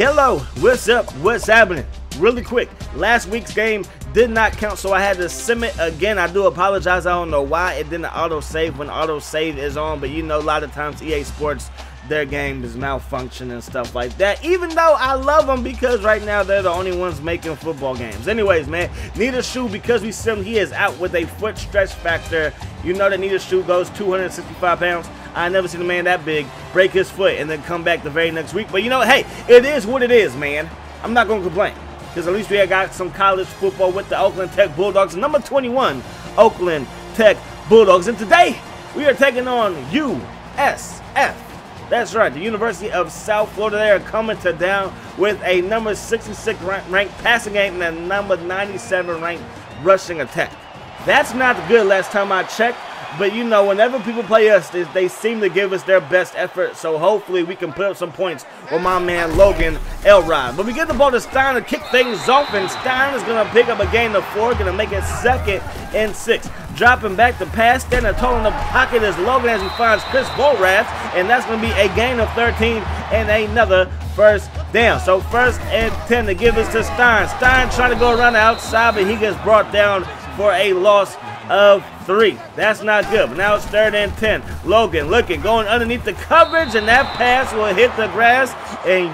Hello, what's up? What's happening? Really quick, last week's game did not count, so I had to sim it again. I do apologize. I don't know why it didn't auto save when auto save is on, but you know, a lot of times EA Sports their game is malfunction and stuff like that. Even though I love them because right now they're the only ones making football games. Anyways, man, Nita Shoe, because we sim, he is out with a foot stretch factor. You know that Nita Shoe goes 265 pounds. I never seen a man that big break his foot and then come back the very next week. But you know, hey, it is what it is, man. I'm not going to complain because at least we got some college football with the Oakland Tech Bulldogs. Number 21, Oakland Tech Bulldogs. And today, we are taking on USF. That's right, the University of South Florida. They are coming to down with a number 66 ranked passing game and a number 97 ranked rushing attack. That's not good last time I checked. But you know, whenever people play us, they, they, seem to give us their best effort. So hopefully we can put up some points with my man Logan Elrod. But we get the ball to Stein to kick things off, and Stein is to pick up a gain of four, to make it second and six. Dropping back the pass, standing tall in the pocket is Logan as he finds Chris Volrath, and that's to be a gain of 13 and another first down. So first and 10 to give us to Stein. Stein trying to go around the outside, but he gets brought down for a loss of three. That's not good. But now it's third and 10. Logan looking, going underneath the coverage, and that pass will hit the grass, and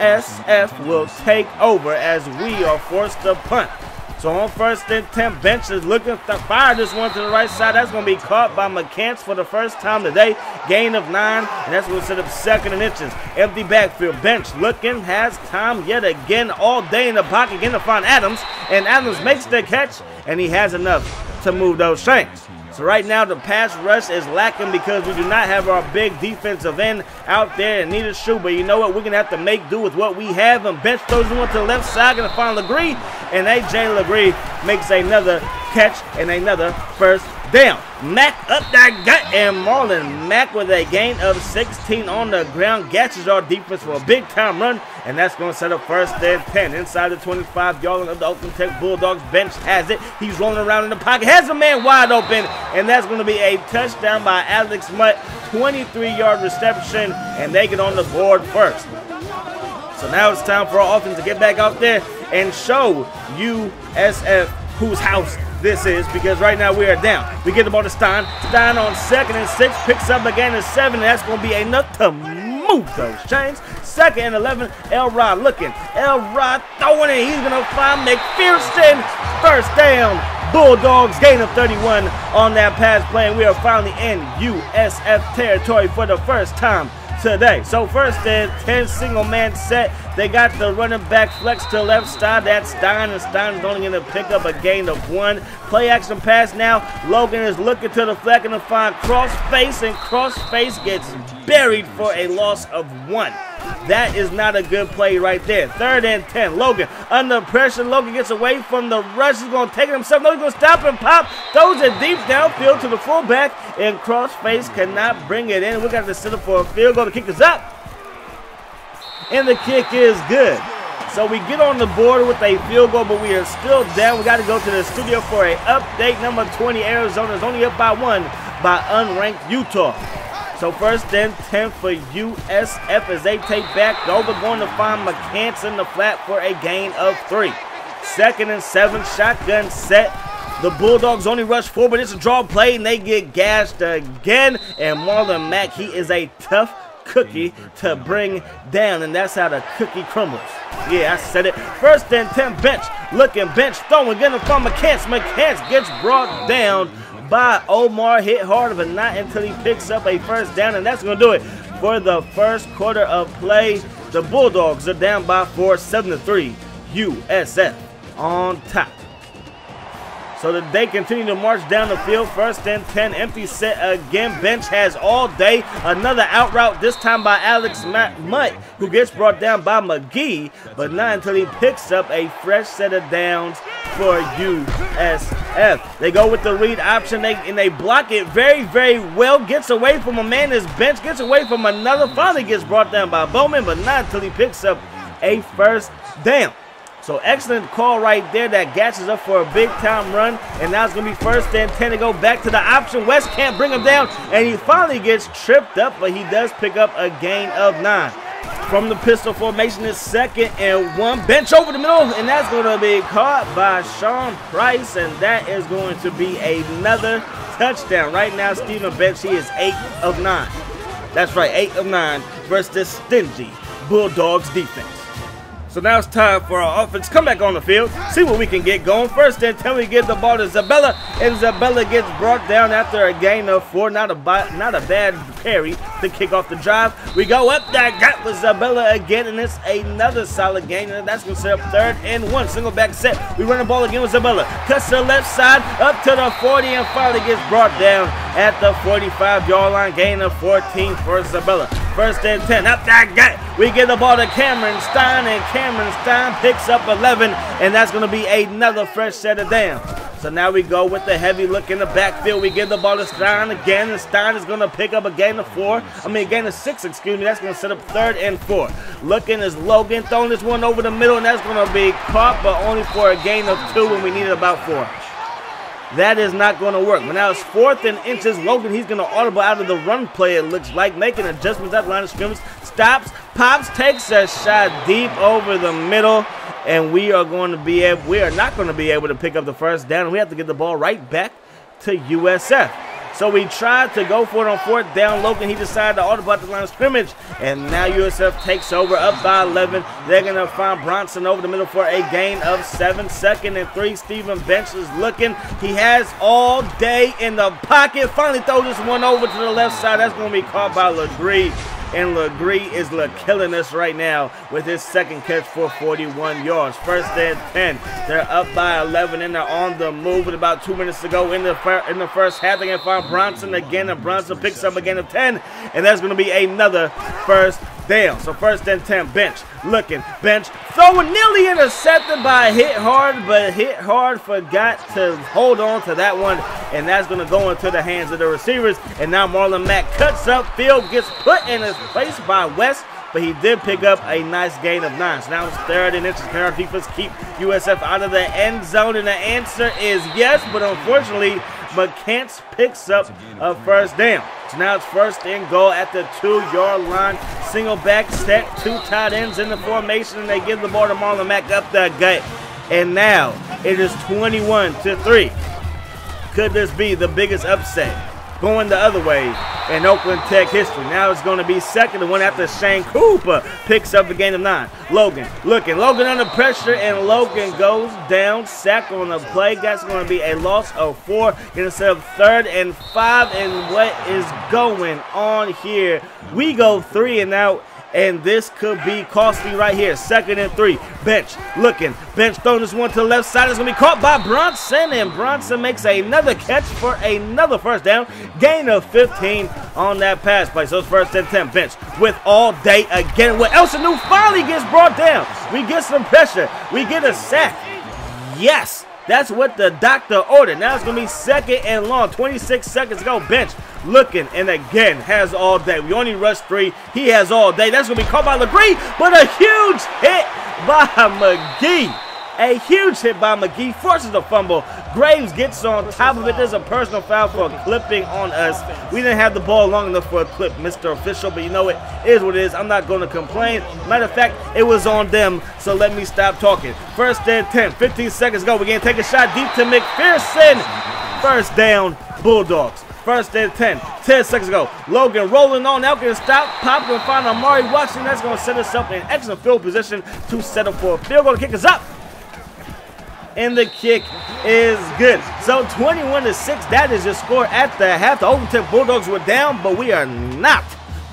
USF will take over as we are forced to punt. So on first and 10, Bench is looking to fire this one to the right side. That's going to be caught by McCants for the first time today. Gain of nine, and that's going to set up second and inches. Empty backfield. Bench looking, has time yet again all day in the pocket, getting to find Adams. And Adams makes the catch, and he has enough to move those chains. So right now the pass rush is lacking because we do not have our big defensive end out there and Nita Shoe. But you know what? We're going to have to make do with what we have. And bench throws one to the left side. Going to find Legree. And AJ Legree makes another catch and another first down. Mack up that gut and Marlon Mack with a gain of 16 on the ground. Gatches our defense for a big time run. And that's going to set up first and 10 inside the 25 yard line of the Oakland Tech Bulldogs. Bench has it. He's rolling around in the pocket. Has a man wide open. And that's going to be a touchdown by Alex Mutt. 23 yard reception. And they get on the board first. So now it's time for our offense to get back out there and show USF whose house this is because right now we are down. We get the ball to Stein. Stein on second and six, picks up again at seven, and that's going to be enough to move those chains. Second and 11, Elrod looking. Elrod throwing it. He's going to find McPherson. First down. Bulldogs gain of 31 on that pass play, and we are finally in USF territory for the first time today. So first and 10 single man set. They got the running back flex to left side. That's Stein, and Stein's only going to pick up a gain of one. Play action pass now. Logan is looking to the fleck and to find cross face, and cross face gets buried for a loss of one. That is not a good play right there. Third and 10. Logan under pressure. Logan gets away from the rush. He's going to take it himself. No, he's going to stop and pop. Throws it deep downfield to the fullback. And Crossface cannot bring it in. We got to sit up for a field goal. The kick is up. And the kick is good. So we get on the board with a field goal, but we are still down. We got to go to the studio for a update. Number 20, Arizona is only up by one by unranked Utah. So first and 10 for USF as they take back over, going to find McCants in the flat for a gain of three. Second and seven, shotgun set. The Bulldogs only rush four, but it's a draw play, and they get gashed again. And Marlon Mack, he is a tough cookie to bring down, and that's how the cookie crumbles. Yeah, I said it. First and 10 bench, looking bench, throwing, getting from McCants. McCants gets brought down by Omar. Hit hard, but not until he picks up a first down, and that's going to do it for the first quarter of play. The Bulldogs are down by four, 7 to 3. USF on top. So that they continue to march down the field. First and 10, empty set again. Bench has all day. Another out route, this time by Alex Mutt, who gets brought down by McGee, but not until he picks up a fresh set of downs for USF. They go with the read option, they, and they block it very, very well. Gets away from a man his bench, gets away from another. Finally gets brought down by Bowman, but not until he picks up a first down. So excellent call right there that gashes up for a big time run. And now it's going to be first and 10 to go back to the option. West can't bring him down. And he finally gets tripped up, but he does pick up a gain of nine. from the pistol formation is second and one. Bench over the middle, and that's going to be caught by Sean Price, and that is going to be another touchdown. Right now, Steven Bench, he is 8 of 9. That's right, 8 of 9 versus this stingy Bulldogs defense. So now it's time for our offense. Come back on the field, see what we can get going. First and 10, we give the ball to Zabella, and Zabella gets brought down after a gain of four. Not a not a bad carry to kick off the drive. We go up that gut with Zabella again, and it's another solid gain, and that's going to set up third and one. Single back set. We run the ball again with Zabella. Cuts the left side, up to the 40, and finally gets brought down at the 45-yard line. Gain of 14 for Zabella. First and 10, up that gut. We get the ball to Cameron Stein, and Cameron Stein picks up 11, and that's going to be another fresh set of downs. So now we go with the heavy look in the backfield. We give the ball to Stein again, and Stein is going to pick up a gain of four. I mean, a gain of six, excuse me. That's going to set up third and four. Looking is Logan throwing this one over the middle, and that's going to be caught, but only for a gain of two when we needed about four. That is not going to work. But now it's fourth and inches. Logan, he's going to audible out of the run play, it looks like, making adjustments at line of scrimmage. Stops, pops, takes a shot deep over the middle. And we are going to be able, we are not going to be able to pick up the first down. We have to get the ball right back to USF. So we tried to go for it on fourth down. Logan, he decided to audible at the line of scrimmage. And now USF takes over up by 11. They're going to find Bronson over the middle for a gain of seven. Second and three. Steven Bench is looking. He has all day in the pocket. Finally throw this one over to the left side. That's going to be caught by LeGree. And LeGree is killing us right now with his second catch for 41 yards. First and 10. They're up by 11 and they're on the move with about two minutes to go in the, in the first half. They can find Bronson again, and Bronson picks up again of 10. And that's going to be another first down. So first and 10, bench, looking, bench, throwing nearly intercepted by Hit Hard, but Hit Hard forgot to hold on to that one, and that's going to go into the hands of the receivers. And now Marlon Mack cuts up field, gets put in his place by West, but he did pick up a nice gain of nine. So now it's third and inches. Can our defense keep USF out of the end zone? And the answer is yes, but unfortunately, McCants picks up a first down. So now it's first and goal at the two-yard line. Single back set, two tight ends in the formation, and they give the ball to Marlon Mack up the gut. And now it is 21 to 3. Could this be the biggest upset? Going the other way in Oakland Tech history. Now it's going to be second to one after Shane Cooper picks up the game of nine. Logan looking. Logan under pressure, and Logan goes down. Sack on the play. That's going to be a loss of four. Going to set up third and five. And what is going on here? We go three and out and this could be costly right here. Second and three. Bench looking. Bench throwing this one to the left side. It's going to be caught by Bronson, and Bronson makes another catch for another first down. Gain of 15 on that pass play. So it's first and 10. Bench with all day again. What else? New finally gets brought down. We get some pressure. We get a sack. Yes. That's what the doctor ordered. Now it's going to be second and long. 26 seconds to go. Bench looking and again has all day. We only rushed three. He has all day. That's going to be caught by LeGree, but a huge hit by McGee. A huge hit by McGee forces a fumble. Graves gets on top of it. There's a personal foul for clipping on us. We didn't have the ball long enough for a clip, Mr. Official, but you know it is what it is. I'm not going to complain. Matter of fact, it was on them, so let me stop talking. First and 10, 15 seconds ago. We're going to take a shot deep to McPherson. First down, Bulldogs. First and 10. 10 seconds ago. Logan rolling on out. Getting stop. Pop and find Amari Watson. That's going to set us up in excellent field position to settle for a field goal. The kick is up and the kick is good. So 21 to 6, that is your score at the half. The Tech Bulldogs were down, but we are not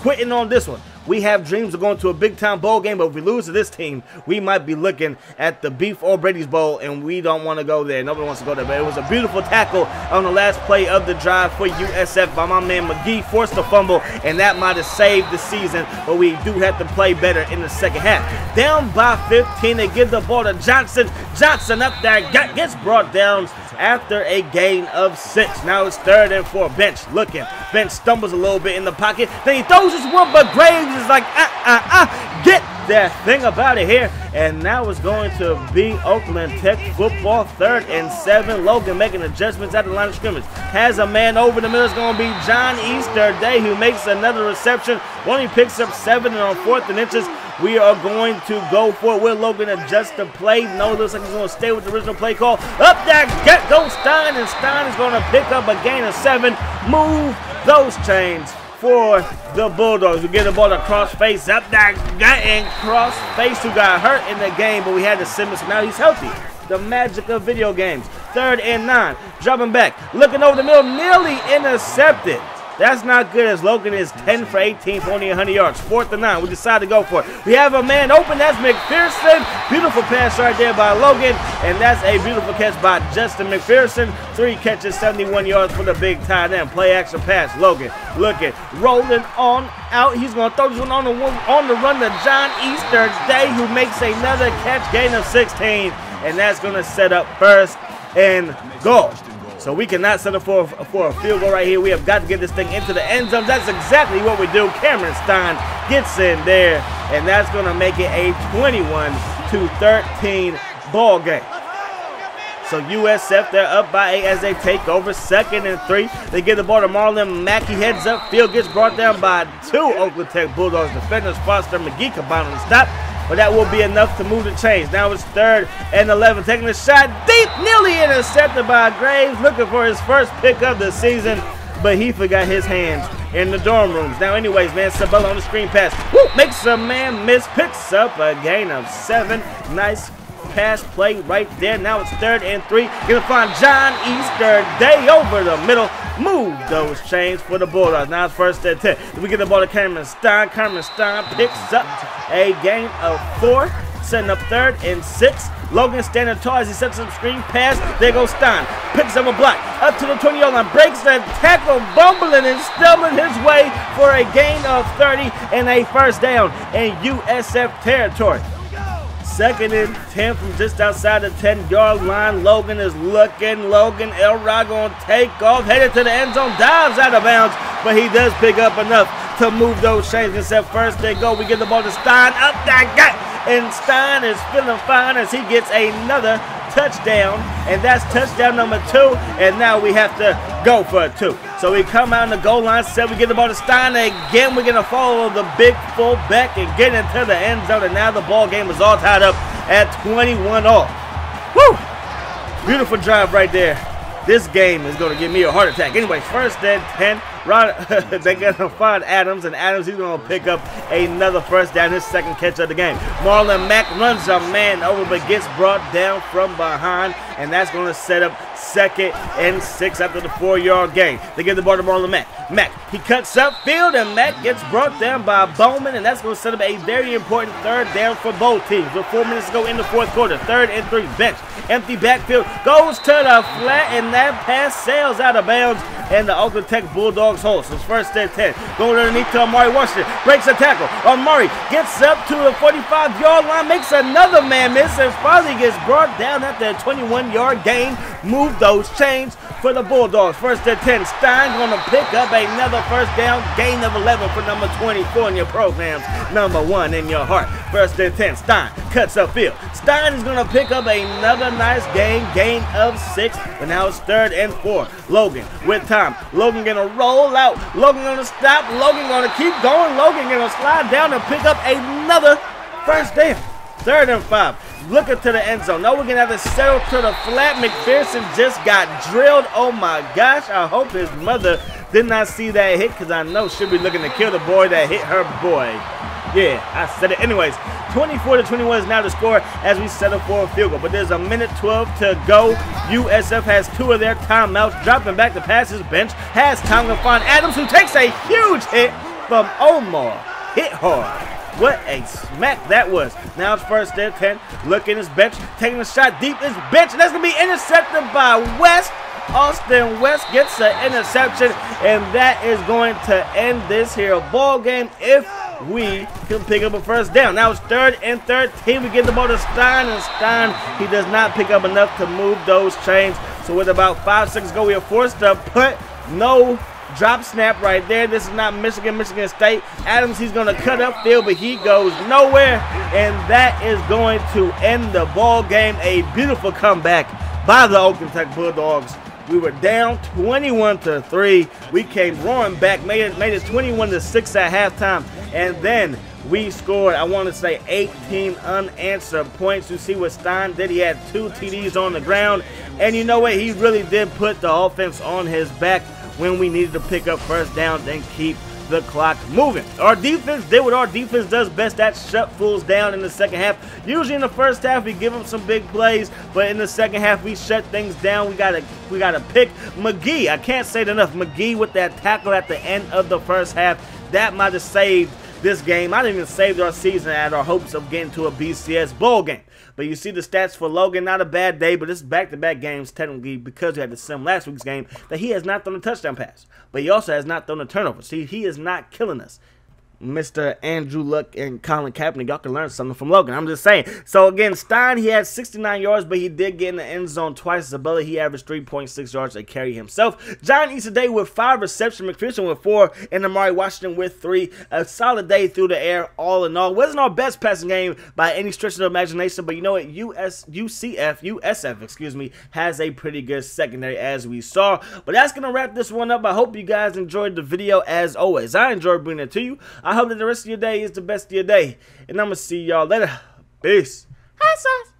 quitting on this one. We have dreams of going to a big time bowl game, but if we lose to this team, we might be looking at the Beef 'O' Brady's Bowl, and we don't want to go there. Nobody wants to go there. But it was a beautiful tackle on the last play of the drive for USF by my man McGee. Forced the fumble, and that might have saved the season, but we do have to play better in the second half. Down by 15, they give the ball to Johnson. Johnson up there, gets brought down after a gain of six. Now it's third and four. Bench looking. Bench stumbles a little bit in the pocket. Then he throws his one, but Graves is like, ah, ah, ah, get that thing about it here. And now it's going to be Oakland Tech football, third and seven. Logan making adjustments at the line of scrimmage. Has a man over the middle. It's going to be John Easter Day who makes another reception. Only picks up seven and on fourth and inches. We are going to go for it. Will Logan adjust the play? No, it looks like he's going to stay with the original play call. Up that get goes Stein, and Stein is going to pick up a gain of seven. Move those chains for the Bulldogs. We get the ball across face, up that gut, and cross face who got hurt in the game, but we had to send him, so now he's healthy. The magic of video games. Third and nine. Dropping back. Looking over the middle. Nearly intercepted. That's not good as Logan is 10 for 18 for only 100 yards. Fourth and nine. We decide to go for it. We have a man open. That's McPherson. Beautiful pass right there by Logan. And that's a beautiful catch by Justin McPherson. Three catches, 71 yards for the big tight end. Play action pass. Logan looking, rolling on out. He's going to throw this one on the, on the run to John Easter Day, who makes another catch, gain of 16. And that's going to set up first and goal. So we cannot settle for, for a field goal right here. We have got to get this thing into the end zone. That's exactly what we do. Cameron Stein gets in there, and that's going to make it a 21 to 13 ball game. So USF, they're up by eight as they take over second and three. They give the ball to Marlon Mackey. Heads up. Field gets brought down by two Oakland Tech Bulldogs defenders. Foster McGee combined on the stop but that will be enough to move the chains. Now it's third and 11, taking a shot deep, nearly intercepted by Graves, looking for his first pick of the season, but he forgot his hands in the dorm rooms. Now, anyways, man, Zabella on the screen pass. Woo, makes a man miss, picks up a gain of seven. Nice pass play right there. Now it's third and three. Gonna find John Easter Day over the middle. Move those chains for the Bulldogs. Now it's first and 10. We get the ball to Cameron Stein. Cameron Stein picks up a gain of four. Setting up third and six. Logan standing tall as he sets up screen pass. There goes Stein. Picks up a block. Up to the 20 yard line. Breaks the tackle. Bumbling and stumbling his way for a gain of 30 and a first down in USF territory. Second and 10 from just outside the 10 yard line. Logan is looking. Logan Elrod going to take off. Headed to the end zone. Dives out of bounds. But he does pick up enough to move those chains. Except first they go. We get the ball to Stein. Up that gut. And Stein is feeling fine as he gets another touchdown. And that's touchdown number two. And now we have to go for a two. So we come out in the goal line, set, we get the ball to Stein again. We're going to follow the big fullback and get into the end zone. And now the ball game is all tied up at 21 all. Woo! Beautiful drive right there. This game is going to give me a heart attack. Anyways, first and 10. Ron, they're to find Adams, and Adams, he's going to pick up another first down, his second catch of the game. Marlon Mack runs a man over, but gets brought down from behind, and that's going to set up second and six after the four-yard gain. They give the ball to Marlon Mack. Mack, he cuts up field, and Mack gets brought down by Bowman, and that's going to set up a very important third down for both teams. With four minutes to go in the fourth quarter, third and three, bench, empty backfield, goes to the flat, and that pass sails out of bounds, and the Oakland Tech Bulldogs hold. So it's first and 10. Going underneath to Amari Washington. Breaks a tackle. Amari gets up to the 45-yard line. Makes another man miss. And finally gets brought down at the 21-yard gain. Move those chains for the Bulldogs. First and 10. Stein going to pick up another first down. Gain of 11 for number 24 in your programs. Number one in your heart. First and 10. Stein cuts up field. Stein is going to pick up another nice gain. Gain of six. But now it's third and four. Logan with time. Logan gonna roll out. Logan gonna stop. Logan gonna keep going. Logan gonna slide down and pick up another first down. Third and five. Looking to the end zone. Now we're going to have to settle to the flat. McPherson just got drilled. Oh my gosh. I hope his mother did not see that hit because I know she'll be looking to kill the boy that hit her boy. Yeah, I said it. Anyways, 24 to 21 is now the score as we settle for a field goal. But there's a minute 12 to go. USF has two of their timeouts. Dropping back to pass his bench. Has time to find Adams, who takes a huge hit from Omar. Hit hard. What a smack that was. Now it's first and 10. Looking his bench. Taking a shot deep his bench. And that's going to be intercepted by West. Austin West gets an interception, and that is going to end this here ball game if we can pick up a first down. Now it's third and 13. We get the ball to Stein, and Stein, he does not pick up enough to move those chains. So with about five seconds go, we are forced to put no drop snap right there. This is not Michigan, Michigan State. Adams, he's going to cut up field, but he goes nowhere. And that is going to end the ball game. A beautiful comeback by the Oakland Tech Bulldogs. We were down 21 to 3. We came roaring back, made it, made it 21 to 6 at halftime. And then we scored, I want to say, 18 unanswered points. You see what Stein did? He had two TDs on the ground. And you know what? He really did put the offense on his back when we needed to pick up first downs and keep the clock moving. Our defense did what our defense does best. That shut fools down in the second half. Usually in the first half we give them some big plays, but in the second half we shut things down. We gotta we gotta pick McGee. I can't say it enough. McGee with that tackle at the end of the first half that might have saved this game. I didn't even save our season and our hopes of getting to a BCS bowl game. But you see the stats for Logan, not a bad day, but it's back-to-back games technically because we had the sim last week's game that he has not thrown a touchdown pass. But he also has not thrown a turnover. See, he is not killing us. Mr. Andrew Luck and Colin Kaepernick. Y'all can learn something from Logan. I'm just saying. So again, Stein, he had 69 yards, but he did get in the end zone twice. Zabella, he averaged 3.6 yards to carry himself. John Easter Day with five receptions, McPherson with four, and Amari Washington with three. A solid day through the air, all in all. Wasn't our best passing game by any stretch of the imagination, but you know what? US UCF, USF, excuse me, has a pretty good secondary as we saw. But that's gonna wrap this one up. I hope you guys enjoyed the video as always. I enjoyed bringing it to you. I hope that the rest of your day is the best of your day. And I'm going to see y'all later. Peace. Hi, sauce.